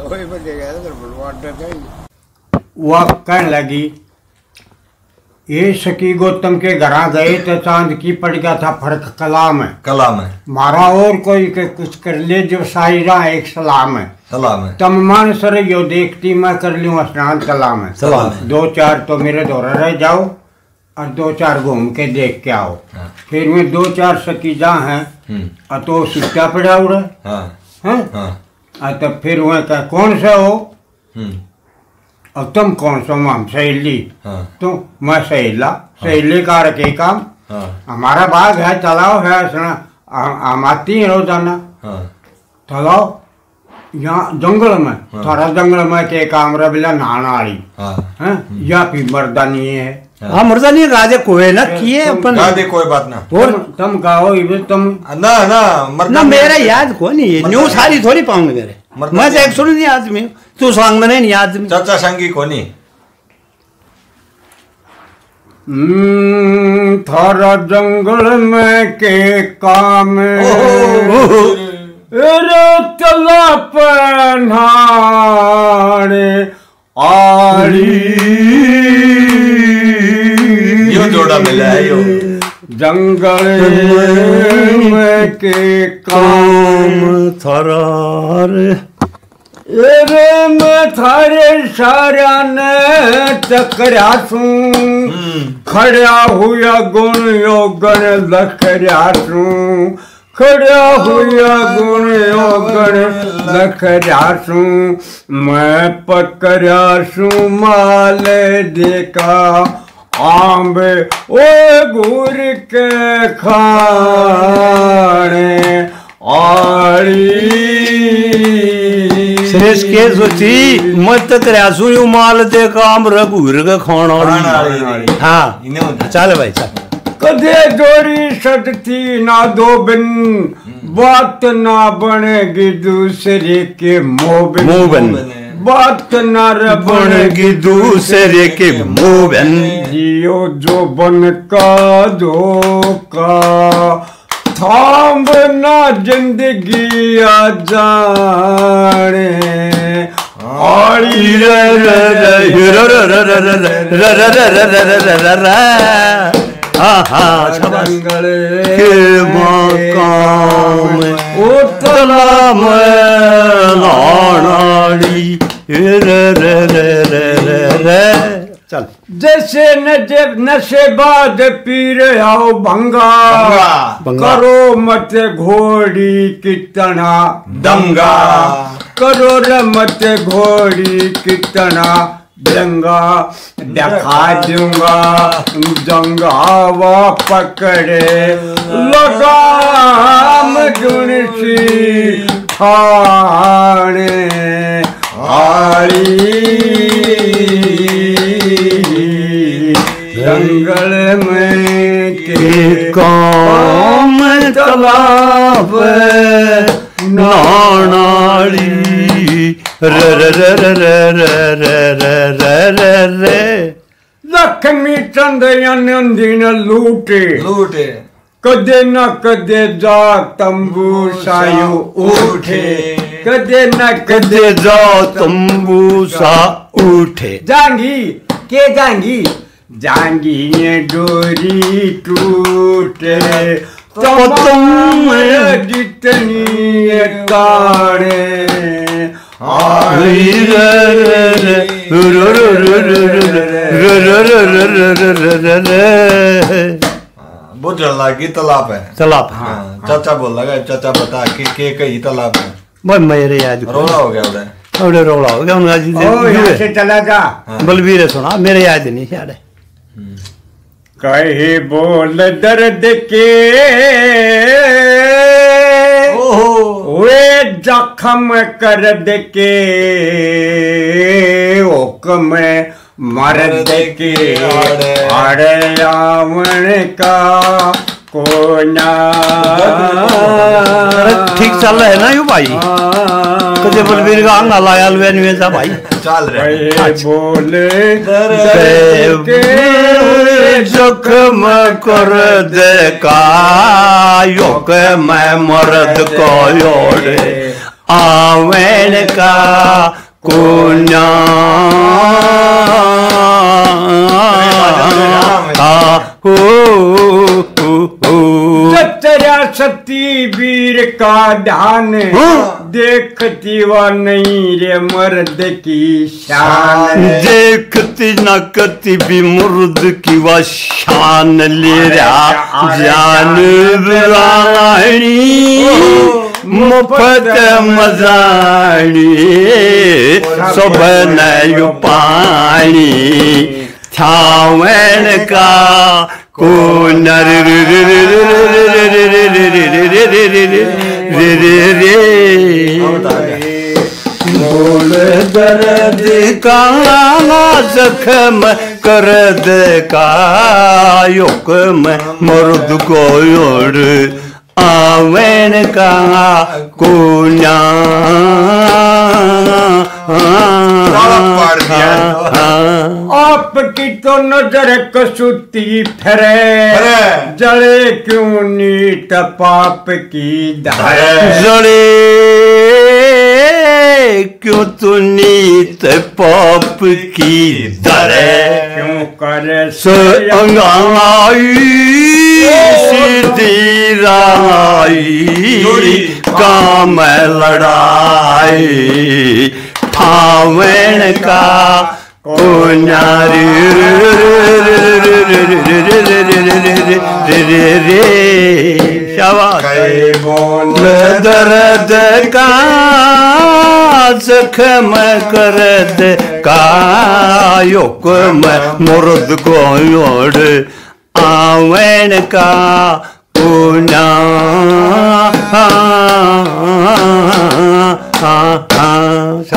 वही था वह कहने लगी ये सकी गौतम के घर गए तो चाँद की पड़ गया था फ़र्क कलाम है कलाम है मारा और कोई के कुछ कर ले जो सायरा एक सलाम है सलाम है तम मान सर यो देखती मैं कर लूँ स्नान कलाम है सलाम है दो चार तो मेरे दौरा रह जाओ और दो चार घूम के देख के आओ। हाँ। फिर में दो चार सकीजा हैं हम्म, और तो सुट्टा पड़ा उड़ा। हाँ। हैं। हाँ। और तब फिर वह कह कौन सा हो? हम्म, और तुम कौन सा हम सहेली। हाँ। तो मैं सहेला। सहेली का रखे काम? हाँ। हमारा बाग है तालाब है सुना हम आती है रोज़ाना। हाँ। तालाब यहाँ जंगल में थोड़ा जंगल में के काम रबिला नहाना हाँ। या फिर मर्दानी है। हाँ। मर्दानी राजे कोई ना किए अपन। दे कोई बात ना। और तुम गाओ इबे तुम ना ना मर्द ना मेरा याद को नहीं है। न्यू सारी थोड़ी पाऊँगे मेरे मैं तो एक सुन नहीं आदमी हूँ। तू सांग में नहीं आदमी चाचा संगी कोनी हम्म, थारा जंगल में के काम रे तला पहनाने आड़ी। जोड़ा मिला है यो जंगल में के काम काम थरार रे मैं थारे सारा ने टकरा सूं खड़ा हुआ गुण योगन लखरा सूं खड़ा हुआ गुण योगन लखरा सूं मैं पकड़ा सूं माल देखा आंब ओ गुर के खाने आड़ी। श्रेष्ठ के सोची मत यू माल दे काम का खाना हाँ। चल भाई चल। कदे जोड़ी सटती ना दो बिन बात ना बनेगी दूसरे के मोह बिन। मुँह बन। बात बन की दूसरे के मोबन जियो जो बन का जो का थाम ना ज़िंदगी आ जाने के मकाम उतला मैं चल। जैसे नशे नशे बाद पीर आओ भंगा। भंगा। करो मत घोड़ी कितना दंगा। करो रे मत घोड़ी कितना दंगा। दिखा दूँगा। दंगावा पकड़े। लगाम जुनसी ठाणे आड़ी जंगल में के काम तलाब नानाड़ी रे रे रे रे रे रे रे रे रे रे लक्ष्मी चंद दिन लूटे लूटे कदे न कदे जाग तंबू सायु उठे कदे न कदे जाओ तंबू सा उठे। जांगी के जांगी? जांगी डोरी टूटे। तो, तो तुम जितनी काड़े हाँ, बुझ रहा लगी तालाब है। तालाब हाँ।, हाँ। चाचा बोल रहा है चाचा बता कि के कई तालाब है? मैं मेरे याद को रोला हो गया उधर। अरे रोला हो गया उन्हें आज ओ यहाँ से चला जा। बलबीर सुना मेरे याद नहीं याद है कहे बोल दर्द के वे जख्म कर दे के हुक्म मर्द के। अड़े आवन का कोना। अरे ठीक चल रहा है ना यू भाई? कदे बलबीर का अंग लाया अलवे नहीं था भाई। चल रहे कहे बोल के कर दे का यो के मैं मर्द को योड़े आवेन का कोन्या। हो हो हो सत्तरा सती वीर का ध्यान। हाँ। देखती व नहीं रे मर्द की शान। देखती न कति भी मुर्द की वह शान। ले रहा जान रानी मुफत मजानी सब नयो पानी छावण का कोनर। बोल दर्द का जख्म करद का युक्म मर्द को आवन का कोन्या। पाड़ दिया। तो। आपकी तो नज़र कसूती फरे। जले क्यों नीत पाप की धारे? जड़े क्यों तू नीत पाप की दरे क्यों करे स अंगाई सीधी राई काम लड़ाई ठावन का दर्द का जख्म करद का युक्म मुर्द को आवन का कोना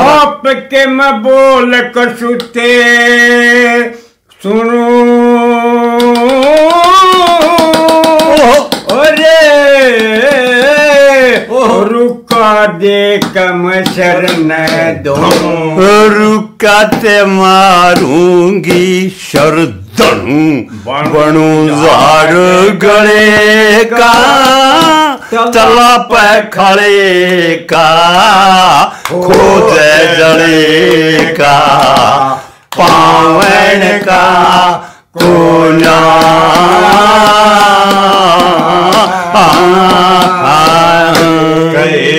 आपके मबोल कसुते सुनो। दे कम शरण दो। रुका ते मारूँगी शरद तनु बणु झार गणे का चला पे खड़े का खोज जड़े का पावन का कोना। करे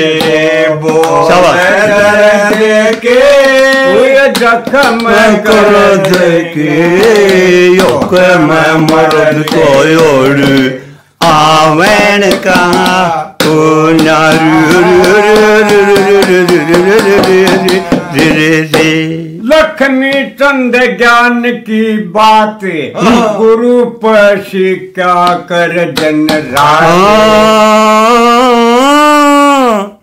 कर के योग में मर्द को योड़ आवन लक्ष्मी चंद ज्ञान की बात, गुरु पर शिक्षा कर जन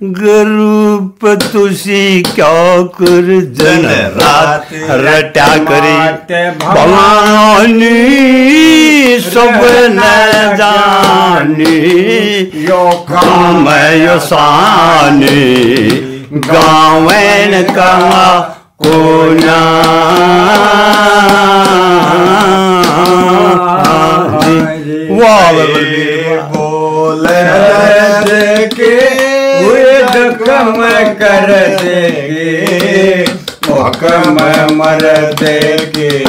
गरूप तुसी क्या कर जन रात रटा करी। भवानी सब न जानी। यो काम यसानी गावन का कोना वाह बोल के हुए कम कर देगे। हुक्म मर देगे।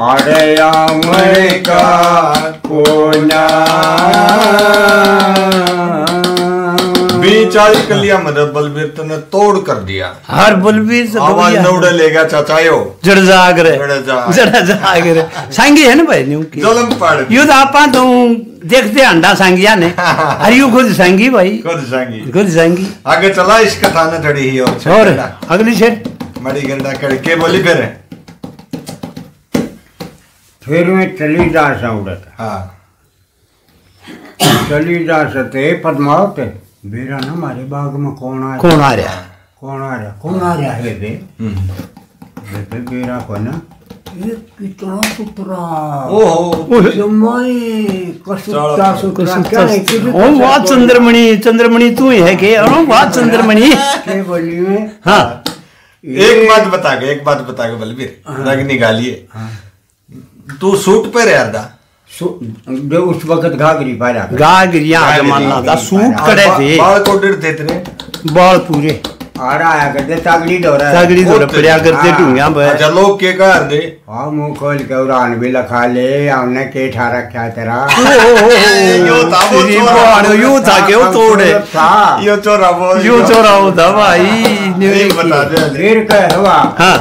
अरे अमरिका का कोना। बीच आई कलिया मदद बलबीर तने तोड़ कर दिया। हर बलबीर से आवाज़ न उड़े लेगा चाचायो। जड़ जाग रे जड़ जाग। जड़ जाग रे सांगी है ना भाई न्यू की? जलम पड़ यो तो आपा तो देखते अंडा सांगिया ने। अरे यू खुद सांगी भाई। खुद संगी। खुद सांगी। आगे चला इस कथा ने चढ़ी ही और और अगली शेर मड़ी गंडा कर के बोली फिर? फिर मैं चली जा उड़त हाँ। चली जा सते पद्मावत। बेरा ना हमारे बाग में कौन आ कौन आ रहा? कौन आ रहा? कौन आ रहा है बे? बे बेरा को ना ये कितना सुतरा ओहो। जमाई कसुता सुतरा क्या है? कि ओ वाह चंद्रमणि चंद्रमणि तू ही है के? ओ वाह चंद्रमणि। के बोली में? हाँ। एक बात बता के एक बात बता के बलबीर। रंग निकालिए। तू सूट पे रहा था सु- जो उस वक्त घाघरी पाया गागरिया आगे मानना था सूट कड़े थे बाल को डर थे तेरे बाल पूरे आ रहा है कहते तगड़ी डोरा तगड़ी तो पड़िया करते हाँ। ढूँगा पर अच्छा लोग के घर दे हाँ मुँह खोल के उड़ान भी लखा ले हमने के ठा रखा तेरा यो था वो चोरा। बाण था के वो तोड़े यो चोरा वो यू चोरा होता भाई एक बता दे फिर कह हुआ हाँ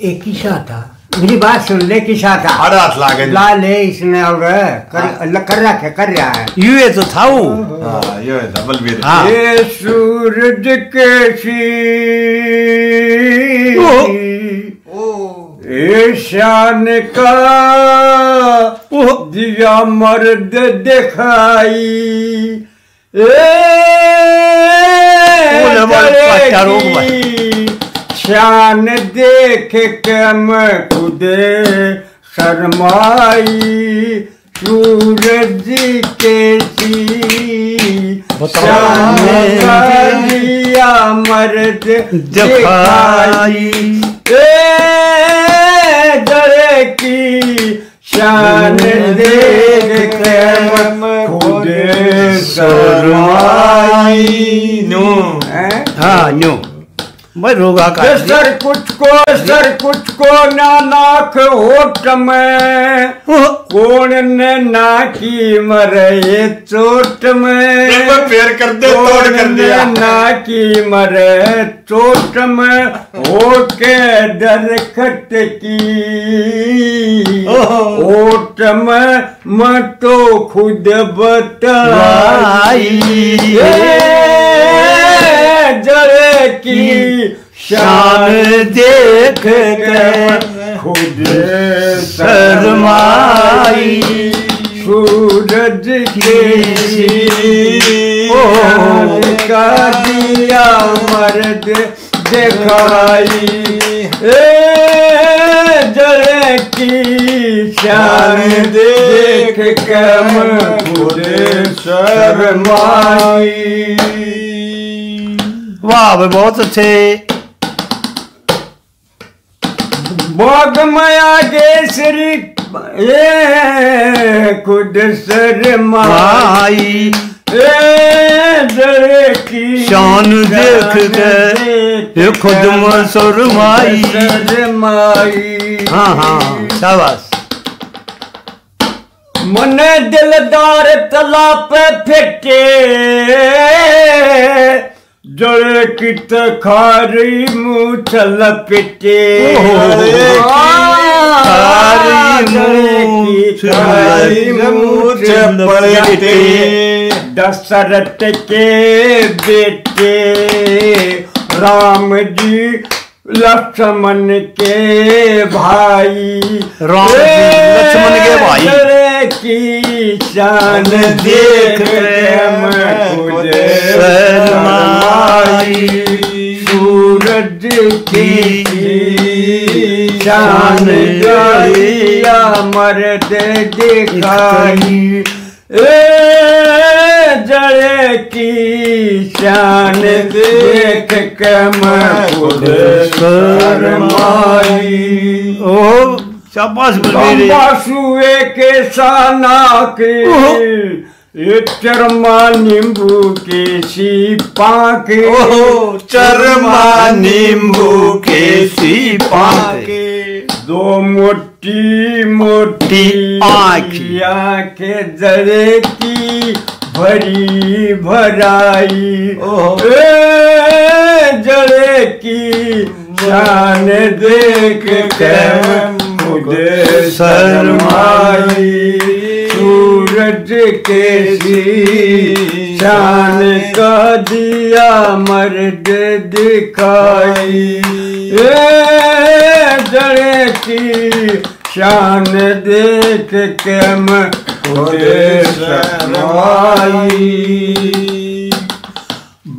एक किस्सा था मेरी बात सुन ले था अरे लागे ला ले इसने और कर, कर रखे कर रहा है? यू ये तो था वो हाँ यो है था बलबीर। हाँ। ये सूरज के सी। ओ। ईशान का दिया मर्द दिखाई। ए बोले बोले पट्टा रोक शान देख के मैं खुदे शर्माई। सूरज के दिया मर्द दिखाई। ए जरे की शान देख के मैं खुद शर्माई। नो। हैं? हाँ न्यू मैं रोगा का सर कुछ को सर कुछ को ना नाक होठ में। कौन ने ना की मरे चोट में? पैर कर दे तोड़ कर दिया। ने की मरे चोट में? होके दरखत की ओट में मैं तो खुद बताई जरे की शान देख के खुद शर्माई सूरज के ओ। चाँद का दिया मर्द दिखाई ए जरे की शान देख के खुद शर्माई वाह भाई बहुत अच्छे। बाग माया केसरी ये खुद शर्माई भाई। ए जरे की शान देख के ये खुद में शर्माई शर्माई हाँ हाँ शाबाश। मन दिलदार तला पे फेटे जड़े कित तखारी मुँह चल पिटे खारी मुँह चल पलटे। दशरथ के बेटे राम जी लक्ष्मण के भाई राम जी, लक्ष्मण के भाई। की शान देख शर्माई सूरज की शान गालिया मर्द दिखाई। ए जड़े की शान देख के मैं खुद शर्माई। ओ शाबाश के साना के। ये चरमा नींबू के सीपा के। ओहो, चरमा नींबू के सीपा के। दो मोटी मोटी आँखें। के जरे की भरी भराई। जरे की जान देख के खुद शर्माई सूरज के सी शान का दिया मर्द दिखाई जड़े की शान देख के मैं खुद शर्माई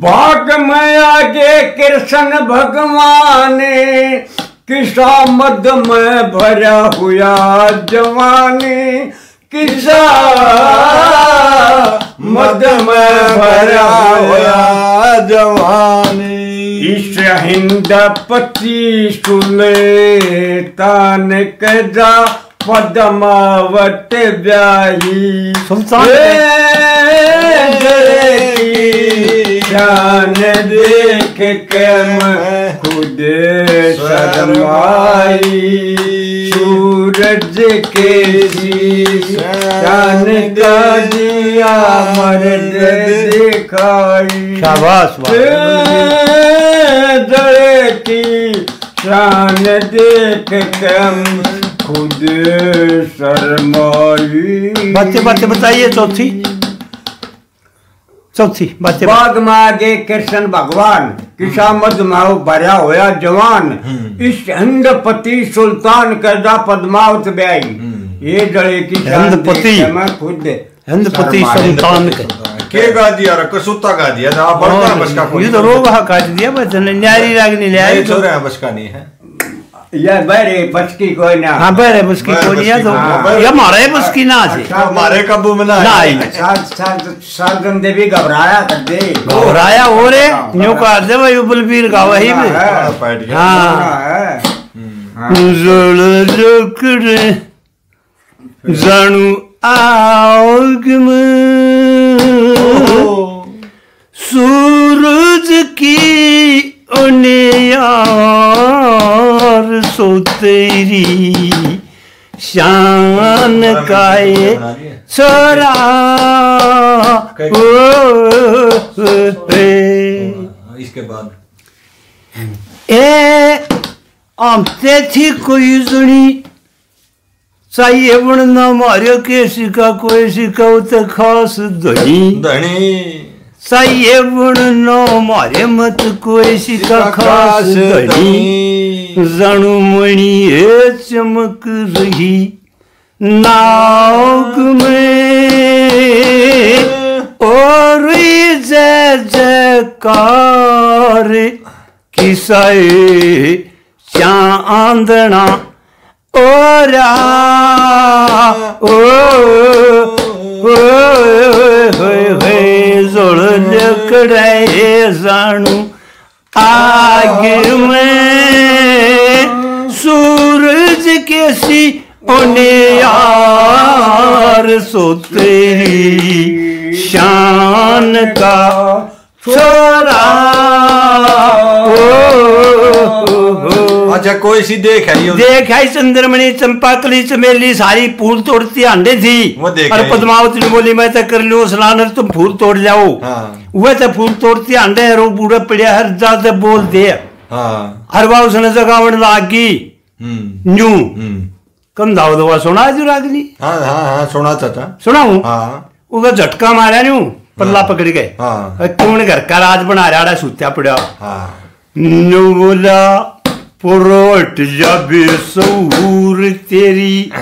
बाग में आगे कृष्ण भगवान किसा मद में भरा हुआ जवानी? किसा मद में भरा हुआ जवानी? इस हिंद पति सुले तान कजा पदमावत ब्याही। सुल्तान शान देख के मैं खुद शर्माई सूरज के शान का दिया मर्द दिखाई। शाबाश वाह दड़े की शान देख के खुद शर्माई बातें बातें बताइए चौथी। चौथी बातें बाग में आगे कृष्ण भगवान किसा मधुमाव भरा होया जवान इस हिंदपति सुल्तान करदा पद्मावत ब्याई। ये जड़े की के मैं खुद हिंदपति शर्माई। संतान के। के गा दिया रे कसूता गा दिया ना बड़का बस का ये तो रोग हा काट दिया बस ने न्यारी रागनी ले आई नहीं छोरे हैं बस का नहीं है। ये बरे कोई ना। हाँ बरे मुश्किल बरे को लिया तो ये मारे मुश्किल ना से अच्छा। हमारे काबू में ना ना है। आई। साध साध साधन देवी घबराया कर दे। घबराया हो रे न्यू कर दे भाई बलबीर का वही में। हाँ। हाँ जकडे यार सो तेरी शान का ये छोरा ओ, इसके बाद। ए आमते थी कोई जणी चाहिए पण ना मार्यो के शिका कोई शिकाव ते खास धणी धनी। चाहिए पण ना मारे मत कोई खास धणी जाणू मणी हे चमक रही नाग में और जय जयकार किसाए चांदना ओरा ओ ओ होय होय जोळ लकडाय जाणू आग में सूरज कैसी ओने यार सो तेरी शान का छोरा अच्छा कोई सी देख है देख आई चंद्रमणि चंपा कली चमेली सारी फूल तोड़ती अंडे थी। और आई। पद्मावती ने बोली मैं तो कर लू स्नान तुम फूल तोड़ जाओ। हाँ। वह तो फूल तोड़ती अंडे रो बूढ़ा पड़िया हर जाते बोल दे। हाँ। हर बार उसने जगावण लागी। हम्म। न्यू। हम्म। कम दाव दवा सुना जो रागनी हाँ हाँ हाँ सुना चाचा सुनाऊ? हाँ। उगा झटका मारा न्यू पल्ला पकड़ गए हाँ। कौन घर का राज बना रहा सूत्या पड़ा। हाँ। नु बोला पुरोट जाबे सऊर तेरी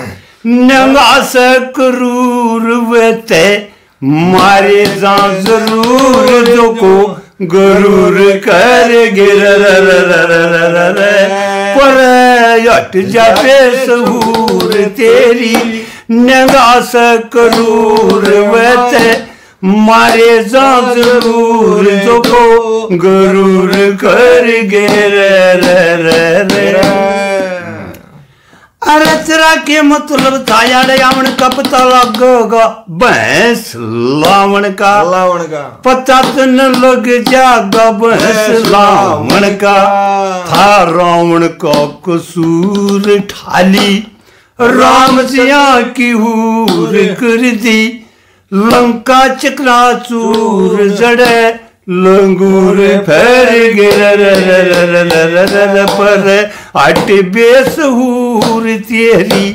नंगा से करूर वते, मारे जा ज़रूर जो को गरूर कर गिर पर हट जाबे सहूर तेरी नंगा से करूर वते मारे ज़रूर जो को गरूर कर गे रे रे रे रे। अरे तेरा के मतलब था यार यावन का पता लगेगा। भैंस लावण का। लावण का। पता तो न लग जागा भैंस लावण का। था रावण का कसूर ठाली। राम सिया की हूर। कर दी। लंका चकरा चूर जड़े लंगूर फेर गिर पर अट बेस हूर तेरी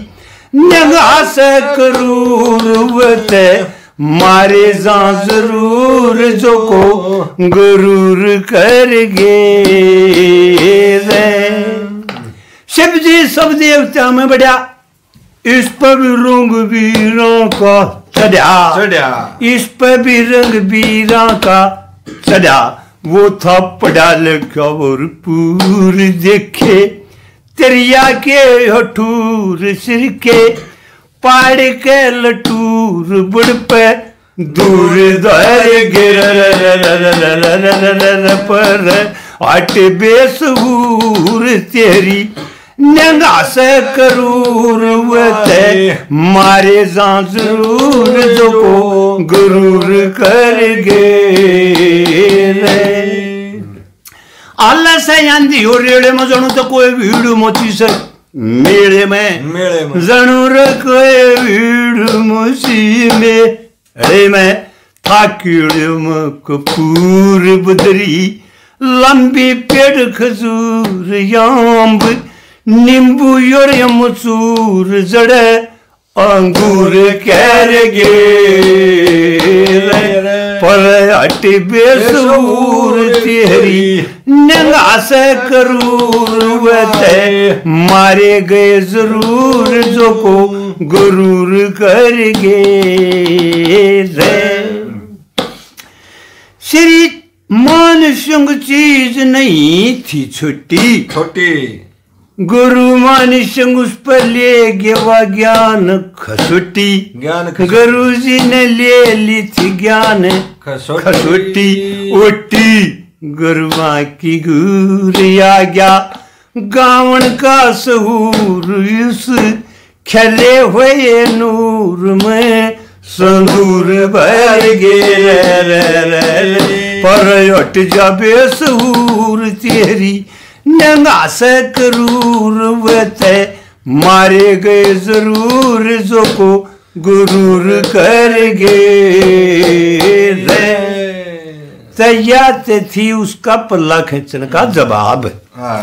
नगा से करूर वते मारे जा ज़रूर जो को गरूर कर गे शिव जी सब देवता में बढ़िया इस पर रंग वीरों का चढ़ा चढ़ा इस पर भी रंग वीरा का चढ़ा वो था पढ़ा लिखा और पूर देखे तेरिया के हठूर सिर के पाड़ के लटूर बुढ़ पे दूर दर गिर पर अट बेसहूर तेरी नंगा से करूर वते मारे जा ज़रूर जो को गुरूर कर गे रे आला से आंधी हो रेड़े में जणू तो कोई भीड़ मोची से। मेले में मेले में। जणू रे कोई भीड़ मोची में। रे में थाकिड़ में कपूर बदरी लंबी पेड़ खजूर याम्ब नींबू और मसूर जड़े अंगूर कैर गे पर हट बेसूर तेरी से करूर वते मारे गए ज़रूर जो को गुरूर कर गे श्री मान संग चीज़ नहीं थी छुट्टी छोटी। गुरु मान संग उस पर ले गया ज्ञान खसुटी ज्ञान गुरु जी ने ले ली थी ज्ञान खसोटी। ओटी गुरुआ की गुर आ गया गावन का सहूर इस खले हुए नूर में संदूर भर गे रे रे रे रे। पर हट जाबे सहूर तेरी नंगा से करूर वते मारे गए ज़रूर जो को गुरूर कर गे तैयार थी उसका पल्ला खींचने का जवाब। हाँ।